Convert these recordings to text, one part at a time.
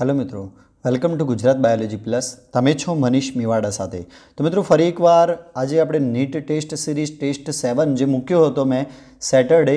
Hello મિત્રો welcome to Gujarat biology plus તમે છો મનીષ મિવાડા સાથે. તો મિત્રો, ફરી એકવાર આજે આપણે NEET test series test seven જે મૂક્યો હતો મેં સેટરડે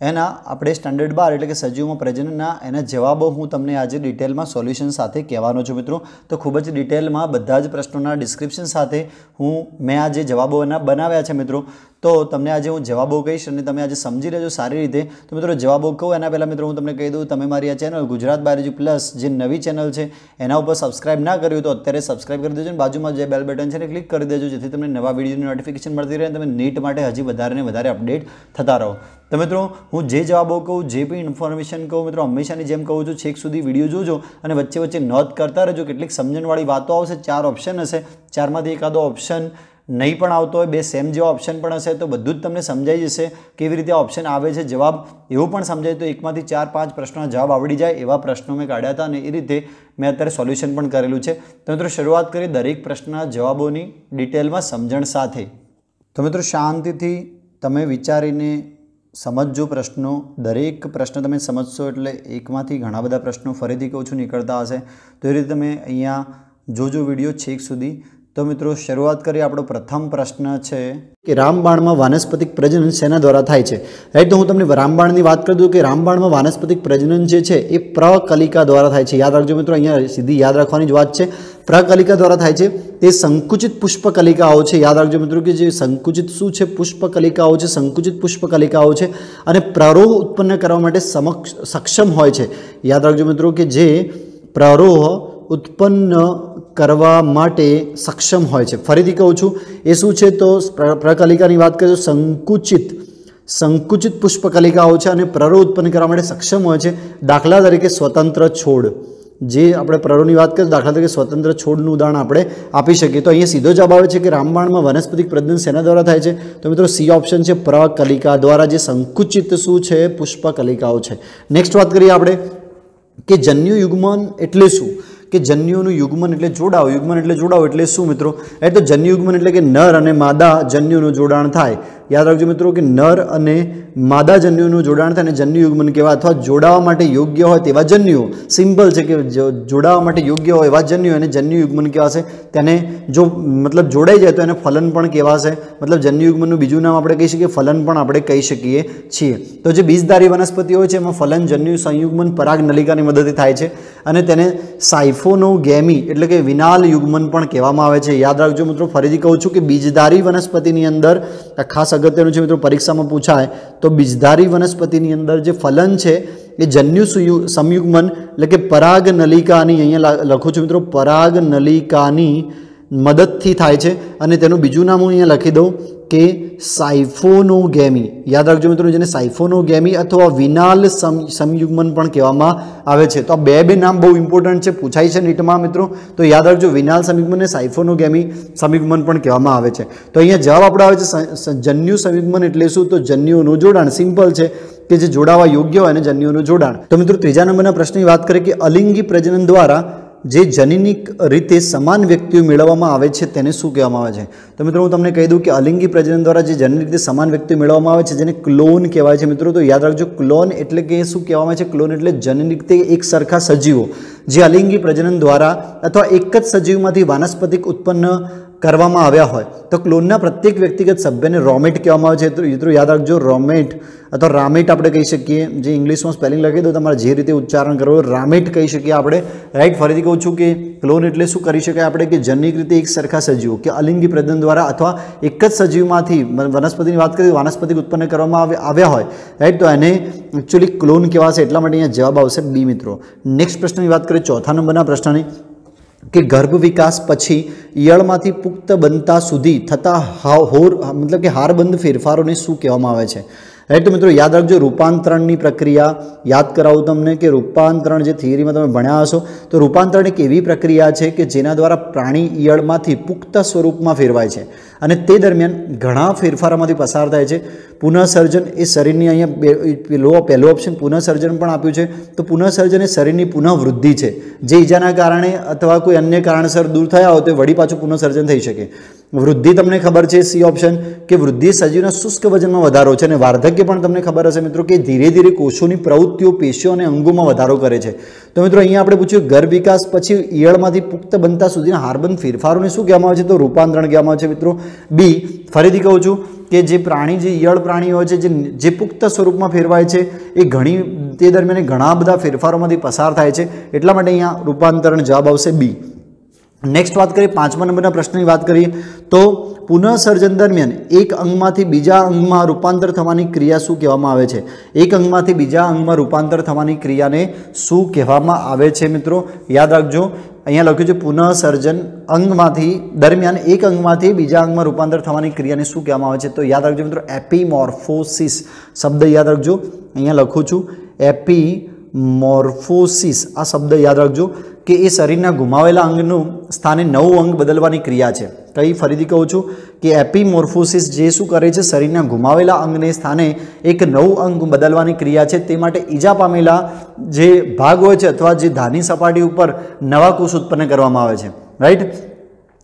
એના આપણે સ્ટાન્ડર્ડ બાર એટલે કે સજીવમાં પ્રજનનના એના જવાબો હું તમને આજે ડિટેલમાં સોલ્યુશન સાથે કહેવાનો છું મિત્રો. તો ખૂબ જ ડિટેલમાં બધા જ પ્રશ્નોના ડિસ્ક્રિપ્શન સાથે હું મેં આ જે જવાબો એના બનાવ્યા છે મિત્રો તો તમને આજે હું જવાબો કહીશ અને તમે આજે સમજી લેજો સારી રીતે. તો મિત્રો જવાબો કહું, એના પહેલાં મિત્રો હું તમને કહી દઉં, તમે મારી આ ચેનલ ગુજરાત બાયોલોજી પ્લસ જે નવી ચેનલ છે, એના ઉપર સબસ્ક્રાઇબ ના કર્યું તો અત્યારે સબસ્ક્રાઇબ કરી દેજો અને બાજુમાં જે બેલ બટન છે એને ક્લિક કરી દેજો, જેથી તમને નવા વિડીયોની નોટિફિકેશન મળતી રહે અને તમે નીટ માટે હજી વધારે ને વધારે અપડેટ થતા રહો. તો મિત્રો, હું જે જવાબો કહું, જે બી ઇન્ફોર્મેશન કહું, મિત્રો હંમેશાની જેમ કહું છું, છેક સુધી વીડિયો જોજો અને વચ્ચે વચ્ચે નોંધ કરતા રહેજો. કેટલીક સમજણવાળી વાતો આવશે, ચાર ઓપ્શન હશે. ચારમાંથી એકાદો ઓપ્શન નહીં પણ આવતો હોય, બે સેમ જેવા ઓપ્શન પણ હશે, તો બધું જ તમને સમજાઈ જશે કેવી રીતે ઓપ્શન આવે છે. જવાબ એવું પણ સમજાય તો એકમાંથી ચાર, પાંચ પ્રશ્નો જવાબ આવડી જાય એવા પ્રશ્નો મેં કાઢ્યા હતા અને એ રીતે મેં અત્યારે સોલ્યુશન પણ કરેલું છે. તો મિત્રો, શરૂઆત કરી દરેક પ્રશ્નના જવાબોની ડિટેલમાં સમજણ સાથે. તો મિત્રો, શાંતિથી તમે વિચારીને સમજજો પ્રશ્નો. દરેક પ્રશ્ન તમે સમજશો એટલે એકમાંથી ઘણા બધા પ્રશ્નો ફરીથી કહું છું, નીકળતા હશે. તો એ રીતે તમે અહીંયા જોજો વીડિયો છેક સુધી. તો મિત્રો, શરૂઆત કરીએ આપણો પ્રથમ પ્રશ્ન છે કે રામબાણમાં વાનસ્પતિક પ્રજનન શેના દ્વારા થાય છે? રાઈટ તો હું તમને રામબાણની વાત કરી દઉં કે રામબાણમાં વાનસ્પતિક પ્રજનન જે છે, એ પ્રકલિકા દ્વારા થાય છે. યાદ રાખજો મિત્રો, અહીંયા સીધી યાદ રાખવાની જ વાત છે. પ્રકલિકા દ્વારા થાય છે. તે સંકુચિત પુષ્પકલિકાઓ છે. યાદ રાખજો મિત્રો કે જે સંકુચિત શું છે? પુષ્પકલિકાઓ છે, સંકુચિત પુષ્પકલિકાઓ છે અને પ્રરોહ ઉત્પન્ન કરવા માટે સમક્ષ, સક્ષમ હોય છે. યાદ રાખજો મિત્રો કે જે પ્રરોહ ઉત્પન્ન કરવા માટે સક્ષમ હોય છે. ફરીથી કહું છું, એ શું છે તો પ્રકલિકાની વાત કરીએ તો સંકુચિત સંકુચિત પુષ્પકલિકાઓ છે અને પ્રરો ઉત્પન્ન કરવા માટે સક્ષમ હોય છે. દાખલા તરીકે સ્વતંત્ર છોડ. જે આપણે પ્રરોની વાત કરીએ દાખલા તરીકે સ્વતંત્ર છોડનું ઉદાહરણ આપણે આપી શકીએ. તો અહીંયા સીધો જવાબ આવે છે કે રામબાણમાં વનસ્પતિક પ્રજનન શેના દ્વારા થાય છે. તો મિત્રો સી ઓપ્શન છે પ્રકલિકા દ્વારા. જે સંકુચિત શું છે? પુષ્પકલિકાઓ છે. નેક્સ્ટ વાત કરીએ આપણે કે જન્યુ યુગમન એટલે શું? કે જન્યુનું યુગ્મન એટલે જોડાવ, યુગ્મન એટલે જોડાવ એટલે શું મિત્રો? એ તો જન્યુ યુગ્મન એટલે કે નર અને માદા જન્યુનું જોડાણ થાય. યાદ રાખજો મિત્રો કે નર અને માદા જન્યુનું જોડાણ થાય અને જન્યુ યુગ્મન કહેવાય અથવા જોડાવા માટે યોગ્ય હોય તેવા જન્યુઓ. સિમ્પલ છે કે જોડાવા માટે યોગ્ય હોય એવા જન્યુ અને જન્યુ યુગ્મન કહેવાશે. તેને જો મતલબ જોડાઈ જાય તો એને ફલન પણ કહેવાશે. મતલબ જન્યુ યુગ્મનનું બીજું નામ આપણે કહી શકીએ, ફલન પણ આપણે કહી શકીએ છીએ. તો જે બીજધારી વનસ્પતિ હોય છે, એમાં ફલન, જન્યુ, સંયુગ્મન, પરાગ નલિકાની મદદથી થાય છે. અને તેને સાઇફોનોગેમી એટલે કે વિનાલ યુગ્મન પણ કહેવામાં આવે છે. યાદ રાખજો મિત્રો, ફરીથી કહું છું કે બીજધારી વનસ્પતિની અંદર ખાસ અગત્યનું છે મિત્રો, પરીક્ષામાં પૂછાય તો બીજધારી વનસ્પતિની અંદર જે ફલન છે એ જન્યુ સંયુગમન એટલે કે પરાગ નલિકાની અહીંયા લખું છું મિત્રો પરાગ નલિકાની મદદથી થાય છે. અને તેનું બીજું નામ હું અહીંયા લખી દઉં કે સાઇફોનોગેમી યાદ રાખજો મિત્રો, જેને સાઇફોનોગેમી અથવા વિનાલ સંયુગ્મન પણ કહેવામાં આવે છે. તો આ બે બે નામ બહુ ઇમ્પોર્ટન્ટ છે, પૂછાય છે નીટમાં મિત્રો. તો યાદ રાખજો, વિનાલ સંયુગ્મન અને સાઇફોનોગેમી સંયુગ્મન પણ કહેવામાં આવે છે. તો અહીંયા જવાબ આપણે આવે છે જન્યુ સંયુગ્મન એટલે શું? તો જન્યુનું જોડાણ. સિમ્પલ છે કે જે જોડાવા યોગ્ય હોય અને જન્યુનું જોડાણ. તો મિત્રો, ત્રીજા નંબરના પ્રશ્નની વાત કરીએ કે અલિંગી પ્રજનન દ્વારા જે જનીનિક રીતે સમાન વ્યક્તિઓ મેળવવામાં આવે છે તેને શું કહેવામાં આવે છે? તો મિત્રો, હું તમને કહી દઉં કે અલિંગી પ્રજનન દ્વારા જે જનીનિક રીતે સમાન વ્યક્તિઓ મેળવવામાં આવે છે, જેને ક્લોન કહેવાય છે, મિત્રો, તો યાદ રાખજો, ક્લોન એટલે કે શું કહેવામાં આવે છે? ક્લોન એટલે જનીનિક રીતે એક સરખા સજીવો, જે અલિંગી પ્રજનન દ્વારા અથવા એક જ સજીવમાંથી વાનસ્પતિક ઉત્પન્ન કરવામાં આવ્યા હોય, તો ક્લોનના પ્રત્યેક વ્યક્તિગત સભ્યને રોમેટ કહેવામાં આવે છે. મિત્રો યાદ રાખજો, રોમેટ અથવા રામેટ આપણે કહી શકીએ. જે ઇંગ્લિશમાં સ્પેલિંગ લખી દો, તમારે જે રીતે ઉચ્ચારણ કરવો રામેટ કહી શકીએ આપણે. રાઈટ, ફરીથી કહું છું કે ક્લોન એટલે શું કરી શકાય આપણે? કે જનનિક રીતે એક સરખા સજીવો, કે અલિંગી પ્રજનન દ્વારા અથવા એક જ સજીવમાંથી વનસ્પતિની વાત કરીએ, વનસ્પતિ ઉત્પન્ન કરવામાં આવ્યા હોય. રાઈટ, તો એને એકચ્યુઅલી ક્લોન કહેવાશે, એટલા માટે અહીંયા જવાબ આવશે બી, મિત્રો. નેક્સ્ટ પ્રશ્નની વાત કરીએ, ચોથા નંબરના પ્રશ્નની. કે ગર્ભ વિકાસ પછી ઈયળમાંથી પુખ્ત બનતા સુધી થતા હોર મતલબ કે હારબંધ ફેરફારોને શું કહેવામાં આવે છે? રાઈટ, તો મિત્રો યાદ રાખજો, રૂપાંતરણની પ્રક્રિયા યાદ કરાવું તમને કે રૂપાંતરણ જે થિયરીમાં તમે ભણ્યા હશો, તો રૂપાંતરણ એક એવી પ્રક્રિયા છે કે જેના દ્વારા પ્રાણી ઈયળમાંથી પુખ્ત સ્વરૂપમાં ફેરવાય છે અને તે દરમિયાન ઘણા ફેરફારોમાંથી પસાર થાય છે. પુનઃસર્જન એ શરીરની અહીંયા પેલો, પહેલો ઓપ્શન પુનઃસર્જન પણ આપ્યું છે. તો પુનઃસર્જન એ શરીરની પુનઃવૃદ્ધિ છે. જે ઈજાના કારણે અથવા કોઈ અન્ય કારણસર દૂર થયા હોય તો વળી પાછું પુનઃસર્જન થઈ શકે. વૃદ્ધિ તમને ખબર છે સી ઓપ્શન, કે વૃદ્ધિ સજીવના શુષ્ક વજનમાં વધારો છે અને વાર્ધક્ય પણ તમને ખબર હશે મિત્રો કે ધીરે ધીરે કોષોની પ્રવૃત્તિઓ, પેશીઓ અને અંગોમાં વધારો કરે છે. તો મિત્રો અહીંયા આપણે પૂછ્યું ગર્ભ વિકાસ પછી ઈયળમાંથી પુખ્ત બનતા સુધીના હાર્બન ફેરફારોને શું કહેવામાં આવે છે? તો રૂપાંતરણ કહેવામાં આવે છે મિત્રો. બી, ફરીથી કહું છું કે જે પ્રાણી, જે ઈયળ પ્રાણી હોય છે, જે જે પુખ્ત સ્વરૂપમાં ફેરવાય છે, એ ઘણી, તે દરમિયાન ઘણા બધા ફેરફારોમાંથી પસાર થાય છે. એટલા માટે અહીંયા રૂપાંતરણ જવાબ આવશે બી. નેક્સ્ટ વાત કરીએ, પાંચમા નંબરના પ્રશ્નની વાત કરીએ, તો પુનઃસર્જન દરમિયાન એક અંગમાંથી બીજા અંગમાં રૂપાંતર થવાની ક્રિયા શું કહેવામાં આવે છે? એક અંગમાંથી બીજા અંગમાં રૂપાંતર થવાની ક્રિયાને શું કહેવામાં આવે છે મિત્રો? યાદ રાખજો, અહીંયા લખ્યું છે પુનઃસર્જન અંગમાંથી દરમિયાન એક અંગમાંથી બીજા અંગમાં રૂપાંતર થવાની ક્રિયાને શું કહેવામાં આવે છે? તો યાદ રાખજો મિત્રો, એપીમોર્ફોસિસ શબ્દ યાદ રાખજો. અહીંયા લખું છું, એપી મોર્ફોસિસ, આ શબ્દ યાદ રાખજો, કે એ શરીરના ગુમાવેલા અંગનું સ્થાને નવું અંગ બદલવાની ક્રિયા છે. કઈ ફરીથી કહું છું કે એપીમોર્ફોસિસ જે શું કરે છે, શરીરના ગુમાવેલા અંગને સ્થાને એક નવું અંગ બદલવાની ક્રિયા છે. તે માટે ઈજા પામેલા જે ભાગ હોય છે અથવા જે ધાની સપાટી ઉપર નવા કોષ ઉત્પન્ન કરવામાં આવે છે. રાઈટ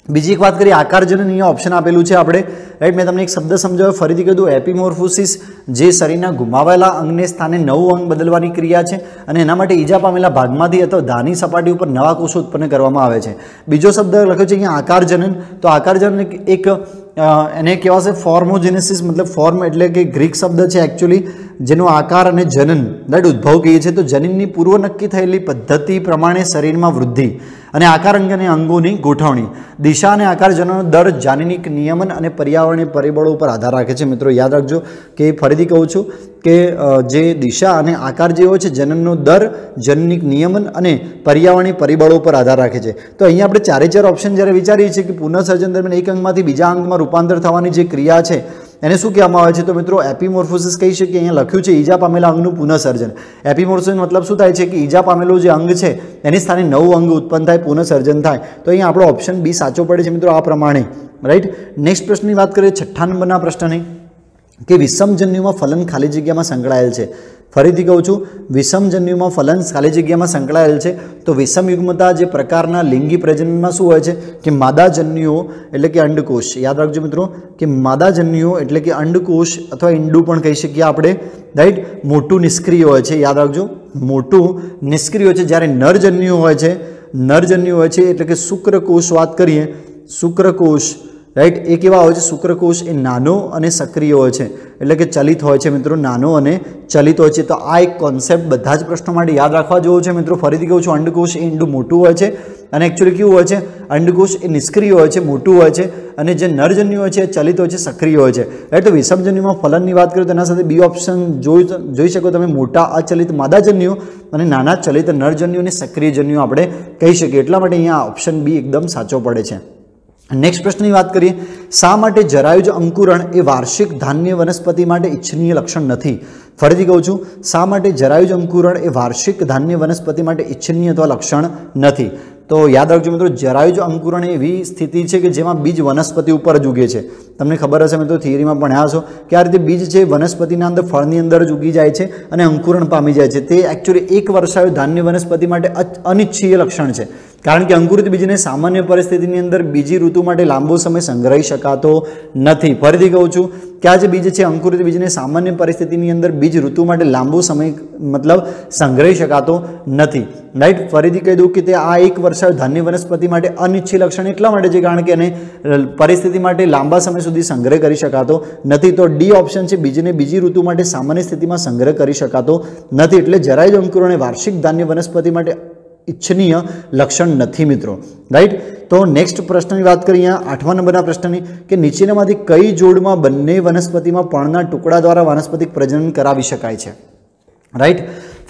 બીજી એક વાત કરીએ, આકારજનન અહીંયા ઓપ્શન આપેલું છે આપણે. રાઈટ મેં તમને એક શબ્દ સમજાવ્યો, ફરીથી કીધું એપીમોર્ફોસિસ જે શરીરના ગુમાવેલા અંગને સ્થાને નવું અંગ બદલવાની ક્રિયા છે અને એના માટે ઈજા પામેલા ભાગમાંથી અથવા ધાની સપાટી ઉપર નવા કોષો ઉત્પન્ન કરવામાં આવે છે. બીજો શબ્દ લખ્યો છે અહીંયા આકારજનન. તો આકારજનન એક એને કહેવાશે ફોર્મોજેનેસિસ, મતલબ ફોર્મ એટલે કે ગ્રીક શબ્દ છે એકચ્યુઅલી જેનો આકાર અને જનન. રાઈટ ઉદ્ભવ કહીએ છીએ. તો જનનની પૂર્વ નક્કી થયેલી પદ્ધતિ પ્રમાણે શરીરમાં વૃદ્ધિ. અને આકાર અંગ અને અંગોની ગોઠવણી. દિશા અને આકાર જનનનો દર જાનનિક નિયમન અને પર્યાવરણીય પરિબળો ઉપર આધાર રાખે છે. મિત્રો, યાદ રાખજો કે ફરીથી કહું છું કે જે દિશા અને આકાર જે હોય છે, જનનનો દર જનનિક નિયમન અને પર્યાવરણીય પરિબળો ઉપર આધાર રાખે છે. તો અહીંયા આપણે ચારે ચાર ઓપ્શન જ્યારે વિચારીએ છીએ કે પુનઃસર્જન દરમિયાન એક અંગમાંથી બીજા અંગમાં રૂપાંતર થવાની જે ક્રિયા છે એને શું કહેવામાં આવે છે તો મિત્રો, એપીમોર્ફોસિસ કહી શકીએ, અહીંયા લખ્યું છે, ઈજા પામેલા અંગનું પુનઃસર્જન. એપીમોર્ફોસિસ મતલબ શું થાય છે કે ઈજા પામેલું જે અંગ છે, એની સ્થાને નવું અંગ ઉત્પન્ન થાય, પુનઃસર્જન થાય. તો અહીંયા આપણો ઓપ્શન બી સાચો પડે છે મિત્રો આ પ્રમાણે. રાઈટ નેક્સ્ટ પ્રશ્નની વાત કરીએ, છઠ્ઠા નંબરના પ્રશ્નની. કે વિષમજન્યુમાં ફલન ખાલી જગ્યામાં સંકળાયેલ છે. ફરીથી કહું છું વિષમજન્યુમાં ફલન ખાલી જગ્યામાં સંકળાયેલ છે. તો વિષમયુગ્મતા જે પ્રકારના લિંગી પ્રજનનમાં શું હોય છે? કે માદાજન્યુઓ એટલે કે અંડકોષ. યાદ રાખજો મિત્રો, કે માદાજન્યુઓ એટલે કે અંડકોષ અથવા ઈંડું પણ કહી શકીએ આપણે રાઈટ મોટું નિષ્ક્રિય હોય છે. યાદ રાખજો, મોટું નિષ્ક્રિય હોય છે. જ્યારે નરજન્યુ હોય છે નરજન્યુ હોય છે, એટલે કે શુક્રકોષ વાત કરીએ, શુક્રકોષ રાઈટ? એ કેવા હોય છે? શુક્રકોષ એ નાનો અને સક્રિય હોય છે. એટલે કે ચલિત હોય છે મિત્રો, નાનો અને ચલિત હોય છે. તો આ એક કોન્સેપ્ટ બધા જ પ્રશ્નો માટે યાદ રાખવા જેવો છે મિત્રો. ફરીથી કહું છું અંડકોષ એ ઈંડું મોટું હોય છે અને એકચ્યુઅલી કેવું હોય છે? અંડકોષ એ નિષ્ક્રિય હોય છે, મોટું હોય છે અને જે નરજન્યુ હોય છે, એ ચલિત હોય છે, સક્રિય હોય છે. રાઈટ? તો વિષમજન્યુમાં ફલનની વાત કરીએ તો એના સાથે બી ઓપ્શન જોઈ જોઈ શકો તમે. મોટા અચલિત માદાજન્યુ અને નાના ચલિત નરજન્યુ અને સક્રિય જન્યુ આપણે કહી શકીએ. એટલા માટે અહીંયા ઓપ્શન બી એકદમ સાચો પડે છે. નેક્સ્ટ પ્રશ્નની વાત કરીએ, શા માટે જરાયુજ અંકુરણ એ વાર્ષિક ધાન્ય વનસ્પતિ માટે ઇચ્છનીય લક્ષણ નથી? ફરીથી કહું છું, શા માટે જરાયુજ અંકુરણ એ વાર્ષિક ધાન્ય વનસ્પતિ માટે ઇચ્છનીય અથવા લક્ષણ નથી? તો યાદ રાખજો મિત્રો જરાયુજ અંકુરણ એવી સ્થિતિ છે કે જેમાં બીજ વનસ્પતિ ઉપર જ ઉગે છે. તમને ખબર હશે મિત્રો થિયરીમાં ભણ્યા છો કે આ રીતે બીજ છે વનસ્પતિના અંદર ફળની અંદર જ ઉગી જાય છે અને અંકુરણ પામી જાય છે. તે એકચ્યુઅલી એક વર્ષાયુ ધાન્ય વનસ્પતિ માટે અનિચ્છીય લક્ષણ છે. કારણ કે અંકુરિત બીજને સામાન્ય પરિસ્થિતિની અંદર બીજી ઋતુ માટે લાંબો સમય સંગ્રહી શકાતો નથી. ફરીથી કહું છું કે આ જે બીજ છે, અંકુરિત બીજને સામાન્ય પરિસ્થિતિની અંદર બીજ ઋતુ માટે લાંબો સમય, મતલબ સંગ્રહી શકાતો નથી. રાઈટ ફરીથી કહી દઉં કે તે આ એક વર્ષ ધાન્ય વનસ્પતિ માટે અનિચ્છીય લક્ષણ એટલા માટે છે, કારણ કે એને પરિસ્થિતિ માટે લાંબા સમય સુધી સંગ્રહ કરી શકાતો નથી તો ડી ઓપ્શન છે બીજીને બીજી ઋતુ માટે સામાન્ય સ્થિતિમાં સંગ્રહ કરી શકાતો નથી. એટલે જરાય જ અંકુરોને વાર્ષિક ધાન્ય વનસ્પતિ માટે ઇચ્છનીય લક્ષણ નથી મિત્રો. રાઈટ તો નેક્સ્ટ પ્રશ્નની વાત કરીએ આઠમા નંબરના પ્રશ્નની કે નીચેનામાંથી કઈ જોડમાં બંને વનસ્પતિમાં પણના ટુકડા દ્વારા વાનસ્પતિક પ્રજનન કરાવી શકાય છે? રાઈટ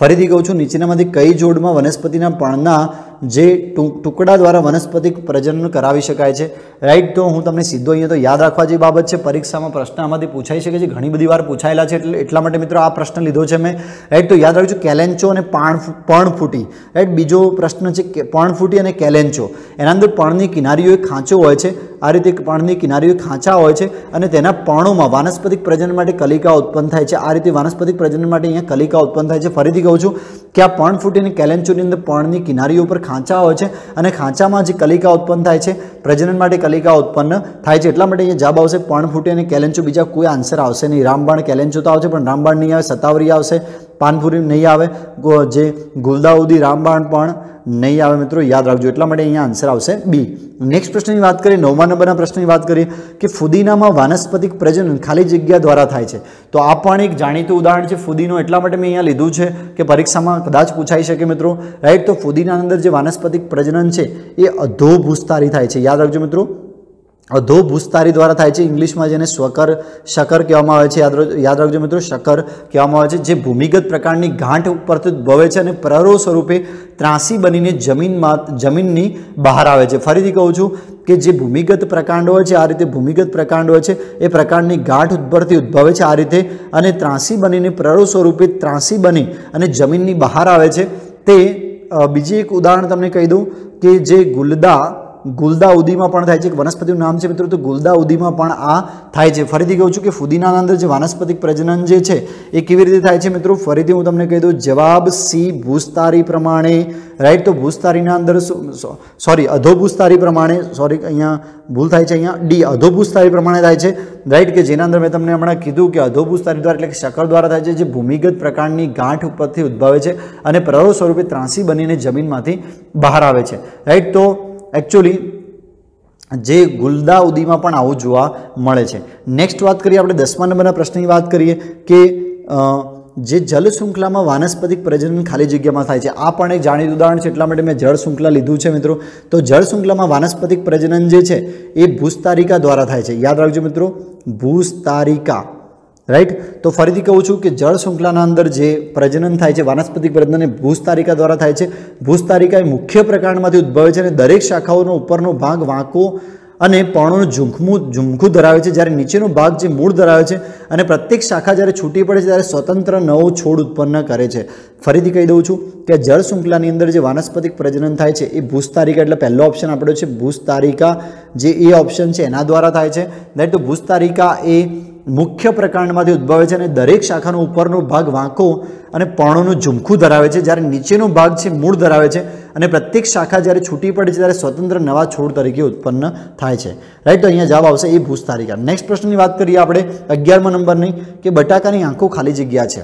ફરીથી કહું છું, નીચેનામાંથી કઈ જોડમાં વનસ્પતિના પર્ણના જે ટુકડા દ્વારા વનસ્પતિક પ્રજનન કરાવી શકાય છે. રાઈટ તો હું તમને સીધો અહીંયા તો યાદ રાખવા જેવી બાબત છે. પરીક્ષામાં પ્રશ્ન આમાંથી પૂછાઈ શકે છે. ઘણી બધી વાર પૂછાયેલા છે. એટલે એટલા માટે મિત્રો આ પ્રશ્ન લીધો છે મેં. રાઈટ તો યાદ રાખજો કેલેન્ચો અને પાણ પર્ણફૂટી રાઈટ બીજો પ્રશ્ન છે કે પર્ણફૂટી અને કેલેન્ચો. એના અંદર પર્ણની કિનારીઓ ખાંચો હોય છે. આ રીતે પર્ણની કિનારીઓ ખાંચા હોય છે અને તેના પર્ણોમાં વાનસ્પતિક પ્રજનન માટે કલિકા ઉત્પન્ન થાય છે. આ રીતે વાનસ્પતિક પ્રજનન માટે અહીંયા કલિકા ઉત્પન્ન થાય છે. ફરીથી કહું છું કે આ પર્ણફૂટી અને કેલેન્ચોની અંદર પર્ણની કિનારીઓ પર ખાંચા હોય છે અને ખાંચામાં જે કલિકા ઉત્પન્ન થાય છે, પ્રજનન માટે કલિકા ઉત્પન્ન થાય છે. એટલા માટે અહીંયા જવાબ આવશે પણ ફૂટે અને કેલેન્ચો બીજા કોઈ આન્સર આવશે નહીં. રામબાણ કેલેન્ચો તો આવશે, પણ રામબાણ નહીં આવે સતાવરી આવશે. પાનપુરી નહીં આવે. જે ગુલદાઉદી રામબાણ પણ નહીં આવે મિત્રો, યાદ રાખજો. એટલા માટે અહીંયા આન્સર આવશે બી નેક્સ્ટ પ્રશ્નની વાત કરીએ, નવમા નંબરના પ્રશ્નની વાત કરીએ, કે ફુદીનામાં વાનસ્પતિક પ્રજનન ખાલી જગ્યા દ્વારા થાય છે. તો આ પણ એક જાણીતું ઉદાહરણ છે ફુદીનો. એટલા માટે મેં અહીંયા લીધું છે કે પરીક્ષામાં કદાચ પૂછાઈ શકે મિત્રો. રાઈટ, તો ફુદીના અંદર જે વાનસ્પતિક પ્રજનન છે, એ અધોભૂસ્તારી થાય છે. યાદ રાખજો મિત્રો. અધો ભૂસ્તારી દ્વારા થાય છે. ઇંગ્લિશમાં જેને સ્વકર શકર કહેવામાં આવે છે. યાદ યાદ રાખજો મિત્રો, શકર કહેવામાં આવે છે, જે ભૂમિગત પ્રકારની ગાંઠ ઉપરથી ઉદ્ભવે છે અને પ્રરો સ્વરૂપે ત્રાસી બનીને જમીનમાં, જમીનની બહાર આવે છે. ફરીથી કહું છું કે જે ભૂમિગત પ્રકાંડ હોય છે, આ રીતે ભૂમિગત પ્રકાંડ હોય છે, એ પ્રકાંડની ગાંઠ ઉપરથી ઉદ્ભવે છે. આ રીતે અને ત્રાસી બનીને પ્રરો સ્વરૂપે ત્રાસી બની અને જમીનની બહાર આવે છે. તે બીજી એક ઉદાહરણ તમને કહી દઉં કે જે ગુલદા ગુલદા ઉદીમાં પણ થાય છે, એક વનસ્પતિનું નામ છે મિત્રો, તો ગુલદાઉદીમાં પણ આ થાય છે. ફરીથી કહું છું કે ફુદીનાના અંદર જે વાનસ્પતિક પ્રજનન જે છે, એ કેવી રીતે થાય છે મિત્રો? ફરીથી હું તમને કહી દઉં, જવાબ સી ભૂસ્તારી પ્રમાણે રાઈટ તો ભૂસ્તારીના અંદર સોરી અધોભૂસ્તારી પ્રમાણે સોરી અહીંયા ભૂલ થાય છે અહીંયા. ડી, અધોભૂસ્તારી પ્રમાણે થાય છે. રાઈટ કે જેના અંદર મેં તમને હમણાં કીધું કે અધોભૂસ્તારી દ્વારા એટલે કે શકર દ્વારા થાય છે, જે ભૂમિગત પ્રકારની ગાંઠ ઉપરથી ઉદ્ભવે છે અને પ્રરો સ્વરૂપે ત્રાંસી બનીને જમીનમાંથી બહાર આવે છે. રાઈટ તો એકચ્યુઅલી જે ગુલદાઉદીમાં પણ આવું જોવા મળે છે. નેક્સ્ટ વાત કરીએ, આપણે દસમા નંબરના પ્રશ્નની વાત કરીએ કે જે જળ શૃંખલામાં વાનસ્પતિક પ્રજનન ખાલી જગ્યામાં થાય છે. આ પણ એક જાણીતું ઉદાહરણ છે, એટલા માટે મેં જળ શૃંખલા લીધું છે મિત્રો. તો જળ શૃંખલામાં વાનસ્પતિક પ્રજનન જે છે, એ ભૂસ્તારિકા દ્વારા થાય છે. યાદ રાખજો મિત્રો, ભૂસ્તારિકા. રાઈટ? તો ફરીથી કહું છું કે જળ શૃંખલાના અંદર જે પ્રજનન થાય છે, વાનસ્પતિક પ્રજનન એ ભૂસ્તારિકા દ્વારા થાય છે, ભૂસ્તારિકા એ મુખ્ય પ્રકાંડમાંથી ઉદ્ભવે છે અને દરેક શાખાઓનો ઉપરનો ભાગ વાંકો અને પર્ણોનું ઝૂંખમું ઝુમખું ધરાવે છે. જ્યારે નીચેનો ભાગ જે મૂળ ધરાવે છે અને પ્રત્યેક શાખા જ્યારે છૂટી પડે છે, ત્યારે સ્વતંત્ર નવો છોડ ઉત્પન્ન કરે છે. ફરીથી કહી દઉં છું કે જળ શૃંખલાની અંદર જે વાનસ્પતિક પ્રજનન થાય છે, એ ભૂસ્તારિકા એટલે પહેલો ઓપ્શન આપણો છે. ભૂસ્તારિકા જે એ ઓપ્શન છે, એના દ્વારા થાય છે. દેટ તો ભૂસ્તારિકા એ મુખ્ય પ્રકાંડમાંથી ઉદ્ભવે છે અને દરેક શાખાનો ઉપરનો ભાગ વાંકો અને પર્ણોનું ઝુમખું ધરાવે છે. જ્યારે નીચેનો ભાગ છે, મૂળ ધરાવે છે અને પ્રત્યેક શાખા જ્યારે છૂટી પડે છે, ત્યારે સ્વતંત્ર નવા છોડ તરીકે ઉત્પન્ન થાય છે. રાઈટ, તો અહીંયા જવાબ આવશે એ ભૂસ્તારિકા. નેક્સ્ટ પ્રશ્નની વાત કરીએ આપણે અગિયારમા નંબરની કે બટાકાની આંખો ખાલી જગ્યા છે.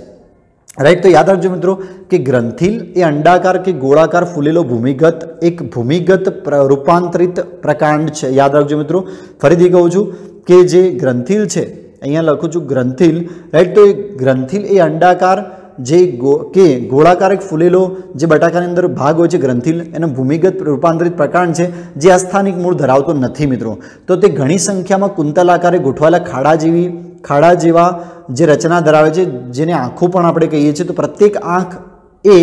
રાઈટ, તો યાદ રાખજો મિત્રો કે ગ્રંથિલ એ અંડાકાર કે ગોળાકાર ફૂલેલો ભૂમિગત, એક ભૂમિગત રૂપાંતરિત પ્રકાંડ છે. યાદ રાખજો મિત્રો. ફરીથી કહું છું કે જે ગ્રંથિલ છે અહીંયા લખું છું ગ્રંથિલ રાઈટ તો એ ગ્રંથિલ એ અંડાકાર જે ગો, કે ગોળાકાર એક ફૂલેલો જે બટાકાની અંદર ભાગ હોય છે, ગ્રંથિલ એનો ભૂમિગત રૂપાંતરિત પ્રકાંડ છે, જે અસ્થાનિક મૂળ ધરાવતો નથી મિત્રો. તો તે ઘણી સંખ્યામાં કુંતલ આકારે ગોઠવાયેલા ખાડા જેવી, ખાડા જેવા જે રચના ધરાવે છે, જેને આંખો પણ આપણે કહીએ છીએ. તો પ્રત્યેક આંખ એ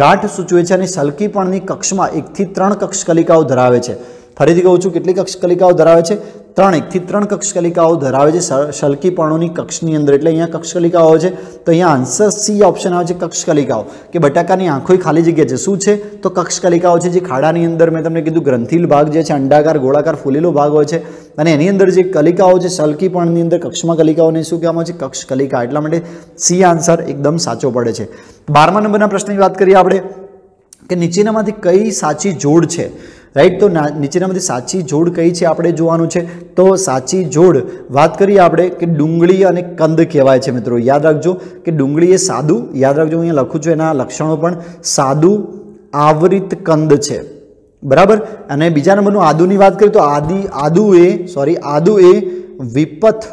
ગાંઠ સૂચવે છે અને સલકીપણની કક્ષમાં એકથી ત્રણ કક્ષકલિકાઓ ધરાવે છે. ફરીથી કહું છું, કેટલી કક્ષકલિકાઓ ધરાવે છે? ત્રણ એકથી ત્રણ કક્ષકલિકાઓ ધરાવે છે. શલકીપણોની કક્ષની અંદર એટલે અહીંયા કક્ષકલિકાઓ છે. તો અહીંયા આન્સર સી ઓપ્શન આવે છે કક્ષકલિકાઓ. કે બટાકાની આંખોય ખાલી જગ્યા છે. શું છે? તો કક્ષકલિકાઓ છે જે ખાડાની અંદર મેં તમને કીધું ગ્રંથિલ ભાગ જે છે, અંડાકાર, ગોળાકાર, ફૂલેલો ભાગ હોય છે. અને એની અંદર જે કલિકાઓ છે, શલકીપણની અંદર કક્ષમાં કલિકાઓને શું કહેવામાં છે? કક્ષકલિકા. એટલા માટે સી આન્સર એકદમ સાચો પડે છે. બારમા નંબરના પ્રશ્નની વાત કરીએ આપણે, કે નીચેનામાંથી કઈ સાચી જોડ છે? રાઈટ તો નીચેનામાંથી સાચી જોડ કઈ છે આપણે જોવાનું છે? તો સાચી જોડ, વાત કરીએ આપણે કે ડુંગળી અને કંદ કહેવાય છે મિત્રો. યાદ રાખજો કે ડુંગળી એ સાદું, યાદ રાખજો હું અહીંયા લખું છું એના લક્ષણો પણ. સાદું આવરિત કંદ છે. બરાબર? અને બીજા નંબરનું આદુની વાત કરીએ તો આદિ, આદુ એ સોરી આદુ એ વિપથ,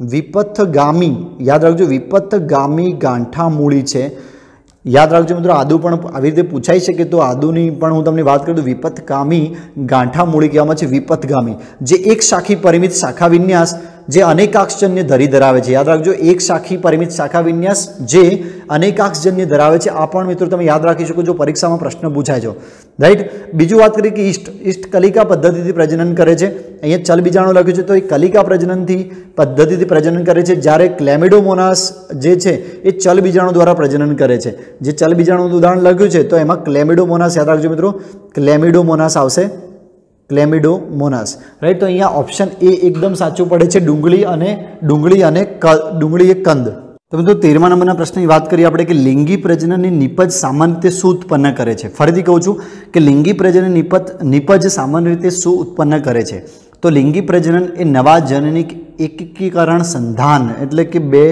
વિપથગામી. યાદ રાખજો, વિપથગામી ગાંઠા મૂળી છે. યાદ રાખજો મિત્રો, આદુ પણ આવી રીતે પૂછાઈ શકે તો આદુની પણ હું તમને વાત કરું તો વિપથગામી ગાંઠા મૂળી કહેવામાં છે વિપથગામી જે એક શાખી પરિમિત શાખા વિન્યાસ જે અનેકાક્ષજન્ય ધરી ધરાવે છે. યાદ રાખજો, એક શાખી પરિમિત શાખા વિન્યાસ જે અનેકાક્ષજન્ય ધરાવે છે. આ પણ મિત્રો તમે યાદ રાખી શકો જો પરીક્ષામાં પ્રશ્ન પૂછાય છો. રાઈટ બીજું વાત કરીએ કે ઈષ્ટ ઈષ્ટ કલિકા પદ્ધતિથી પ્રજનન કરે છે. અહીંયા ચલ બીજાણું લખ્યું છે, તો એ કલિકા પ્રજનનથી પદ્ધતિથી પ્રજનન કરે છે. જ્યારે ક્લેમિડોમોનાસ જે છે, એ ચલ બીજાણુ દ્વારા પ્રજનન કરે છે. જે ચલ બીજાણુનું ઉદાહરણ લખ્યું છે, તો એમાં ક્લેમિડોમોનાસ, યાદ રાખજો મિત્રો, ક્લેમિડોમોનાસ આવશે. ક્લેમિડોમોનાસ રાઈટ તો અહીંયા ઓપ્શન એ એકદમ સાચું પડે છે, ડુંગળી અને ડુંગળી અને ડુંગળી એ કંદ. તો મિત્રો તેરમા નંબરના પ્રશ્નની વાત કરીએ આપણે કે લિંગી પ્રજનનની નિપજ સામાન્ય રીતે શું ઉત્પન્ન કરે છે? ફરીથી કહું છું કે લિંગી પ્રજનન નિપજ નિપજ સામાન્ય રીતે શું ઉત્પન્ન કરે છે? તો લિંગી પ્રજનન એ નવા જનનિક એકીકરણ સંધાન, એટલે કે બે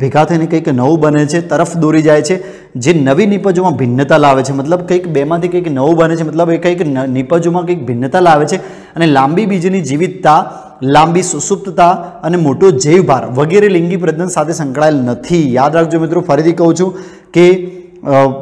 ભેગા થઈને કંઈક નવું બને છે, તરફ દોરી જાય છે, જે નવી નિપજોમાં ભિન્નતા લાવે છે. મતલબ કંઈક બેમાંથી કંઈક નવું બને છે, મતલબ એ કંઈક નિપજોમાં કંઈક ભિન્નતા લાવે છે અને લાંબી બીજની જીવિતતા, લાંબી સુસુપ્તતા અને મોટો જૈવભાર વગેરે લિંગી પ્રજનન સાથે સંકળાયેલ નથી. યાદ રાખજો મિત્રો, ફરીથી કહું છું કે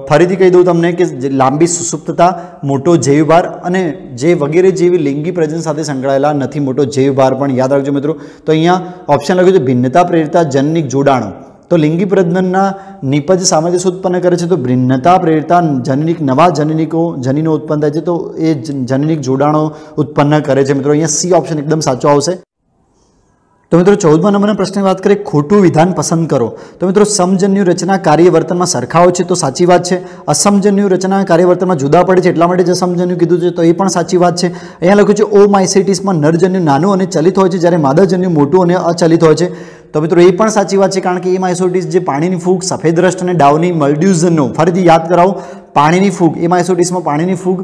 ફરીથી કહી દઉં તમને કે લાંબી સુસુપ્તતા, મોટો જૈવભાર અને જે વગેરે જેવી લિંગી પ્રજન સાથે સંકળાયેલા નથી, મોટો જૈવભાર પણ યાદ રાખજો મિત્રો. તો અહીંયા ઓપ્શન લખ્યું છે, ભિન્નતા પ્રેરિતા જનનિક જોડાણો. તો લિંગી પ્રજનનના નિપજ શું ઉત્પન્ન કરે છે, તો ભિન્નતા પ્રેરિતા જનનિક, નવા જનનિકો, જનીનો ઉત્પન્ન થાય છે, તો એ જનનિક જોડાણો ઉત્પન્ન કરે છે મિત્રો. અહીંયા સી ઓપ્શન એકદમ સાચો આવશે. તો મિત્રો ચૌદમા નંબરના પ્રશ્નની વાત કરીએ, ખોટું વિધાન પસંદ કરો. તો મિત્રો સમજન્યુ રચના કાર્યવર્તનમાં સરખાઓ છે તો સાચી વાત છે. અસમજન્યુ રચના કાર્યવર્તનમાં જુદા પડે છે એટલા માટે જે સમજન્યુ કીધું છે તો એ પણ સાચી વાત છે. અહીંયા લખ્યું છે, ઓ માઇસેટિસમાં નરજન્યુ નાનું અને ચલિત હોય છે જ્યારે માદાજન્યુ મોટું અને અચલિત હોય છે. તો મિત્રો એ પણ સાચી વાત છે કારણ કે એ માઇસોટિસ જે પાણીની ફૂગ, સફેદ રસ્ટ અને ડાઉની મલ્ડ્યુઝનનો ફરીથી યાદ કરાવો. પાણીની ફૂગ, એ માઇસોટિસમાં પાણીની ફૂગ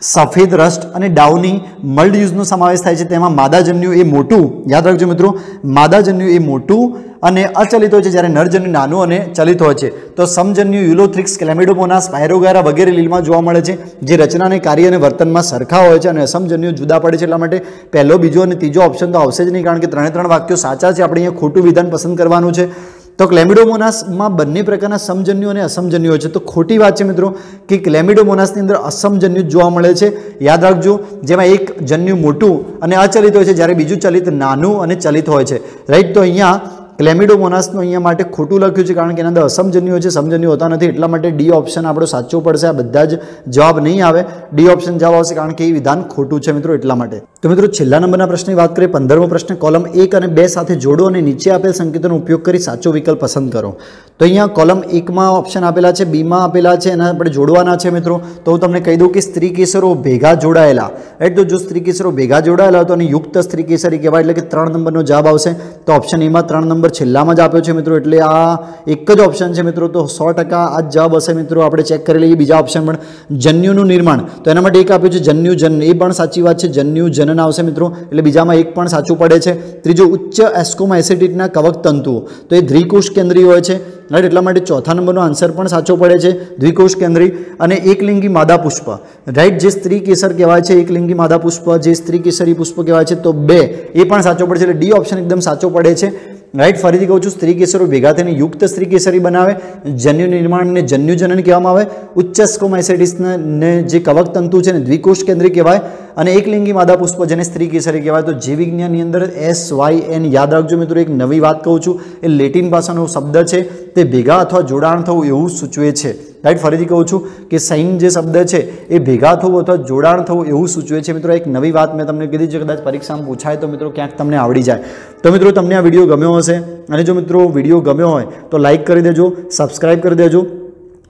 સફેદ રસ્ટ અને ડાઉની મલ્ડ યુઝનો સમાવેશ થાય છે. તેમાં માદાજન્યુ એ મોટું, યાદ રાખજો મિત્રો, માદાજન્યુ એ મોટું અને અચલિત હોય છે જ્યારે નરજન્યુ નાનું અને ચલિત હોય છે. તો સમજન્યુ યુલોથ્રિક્સ, ક્લેમિડોમોનાસ, પાયરોગારા વગેરે લીલમાં જોવા મળે છે, જે રચનાને કાર્ય અને વર્તનમાં સરખા હોય છે અને અસમજન્યુ જુદા પડે છે એટલા માટે પહેલો, બીજો અને ત્રીજો ઓપ્શન તો આવશે જ નહીં, કારણ કે ત્રણે ત્રણ વાક્યો સાચા છે. આપણે અહીંયા ખોટું વિધાન પસંદ કરવાનું છે. તો ક્લેમિડોમોનાસમાં બંને પ્રકારના સમજન્યુ અને અસમજન્યુ હોય છે. તો ખોટી વાત છે મિત્રો કે ક્લેમિડોમોનાસની અંદર અસમજન્યુ જોવા મળે છે. યાદ રાખજો, જેમાં એક જન્યુ મોટું અને અચલિત હોય છે, જ્યારે બીજું ચલિત નાનું અને ચલિત હોય છે. રાઈટ તો અહીંયા ક્લેમિડોમોનાસનું અહીંયા માટે ખોટું લખ્યું છે, કારણ કે એના અંદર અસમજન્યુ છે સમજન્યુ હોતા નથી. એટલા માટે ડી ઓપ્શન આપણો સાચો પડશે, આ બધા જ જવાબ નહીં આવે. ડી ઓપ્શન જવાબ આવશે, કારણ કે એ વિધાન ખોટું છે મિત્રો, એટલા માટે. તો મિત્રો, છેલ્લા નંબરના પ્રશ્નની વાત કરીએ, પંદરમો પ્રશ્ન, કોલમ એક અને બે સાથે જોડો અને નીચે આપેલ સંકેતોનો ઉપયોગ કરી સાચો વિકલ્પ પસંદ કરો. તો અહીંયા કોલમ એકમાં ઓપ્શન આપેલા છે, બીમાં આપેલા છે, એના આપણે જોડવાના છે મિત્રો. તો હું તમને કહી દઉં કે સ્ત્રી કેસરો ભેગા જોડાયેલા. એટલે જો સ્ત્રી કેસરો ભેગા જોડાયેલા તો એને યુક્ત સ્ત્રી કેસરી કહેવાય, એટલે કે ત્રણ નંબરનો જવાબ આવશે. તો ઓપ્શન એમાં ત્રણ નંબર છેલ્લામાં જ આપ્યો છે મિત્રો, એટલે આ એક જ ઓપ્શન છે મિત્રો, તો સો ટકા આ જવાબ હશે મિત્રો, આપણે ચેક કરી લઈએ બીજા ઓપ્શન પણ. જન્યુનું નિર્માણ, તો એના માટે એક આપ્યું છે જન્યુ જન, એ પણ સાચી વાત છે, જન્યુ જનન આવશે મિત્રો, એટલે બીજામાં એક પણ સાચું પડે છે. ત્રીજું ઉચ્ચ એસ્કોમા એસિડિટીના કવક તંતુઓ, તો એ દ્વિકોષ કેન્દ્રીય હોય છે રાઈટ એટલા માટે ચોથા નંબરનો આન્સર પણ સાચો પડે છે, દ્વિકોષ કેન્દ્રી, અને એકલિંગી માદા પુષ્પ રાઈટ જે સ્ત્રી કેસર કહેવાય છે, એકલિંગી માદા પુષ્પ, જે સ્ત્રી કેસરી પુષ્પ કહેવાય છે, તો બે, એ પણ સાચો પડે છે, એટલે ડી ઓપ્શન એકદમ સાચો પડે છે. રાઈટ ફરીથી કહું છું, સ્ત્રી કેસરો ભેગા થઈને યુક્ત સ્ત્રી કેસરી બનાવે, જન્યુ નિર્માણને જન્યુ જનન કહેવામાં આવે. ઉચ્ચ સ્કોમાઇસાઇટિસને ને જે કવક તંતુ છે ને દ્વિકોષ કેન્દ્રી કહેવાય અને એકલિંગી માદા પુષ્પ જેને સ્ત્રી કેસરી કહેવાય, તો જીવ વિજ્ઞાનની અંદર એસ વાય એન યાદ રાખજો મિત્રો, એક નવી વાત કહું છું. એ લેટિન ભાષાનો શબ્દ છે. તે ભેગા અથવા જોડાણ થવું એવું સૂચવે છે. રાઈટ, ફરીથી કહું છું કે સૈન જે શબ્દ છે, એ ભેગા થવું અથવા જોડાણ થવું એવું સૂચવે છે. મિત્રો, એક નવી વાત મેં તમને કીધી છે, કદાચ પરીક્ષામાં પૂછાય તો મિત્રો ક્યાંક તમને આવડી જાય. તો મિત્રો, તમને આ વીડિયો ગમ્યો હશે. અને જો મિત્રો વીડિયો ગમ્યો હોય, તો લાઇક કરી દેજો, સબસ્ક્રાઇબ કરી દેજો.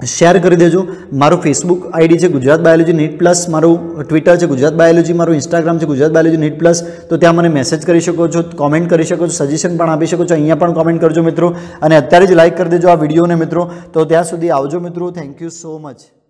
શેર કરી દેજો. મારું ફેસબુક આઈડી છે ગુજરાત બાયોલોજી નીટ પ્લસ. મારું ટ્વિટર છે ગુજરાત બાયોલોજી. મારું ઇન્સ્ટાગ્રામ છે ગુજરાત બાયોલોજી નીટ પ્લસ. તો ત્યાં મને મેસેજ કરી શકો છો કોમેન્ટ કરી શકો છો સજેશન પણ આપી શકો છો. અહીંયા પણ કોમેન્ટ કરજો મિત્રો. અને અત્યારે જ લાઇક કરી દેજો આ વિડીયોને મિત્રો. તો ત્યાં સુધી આવજો મિત્રો. Thank you so much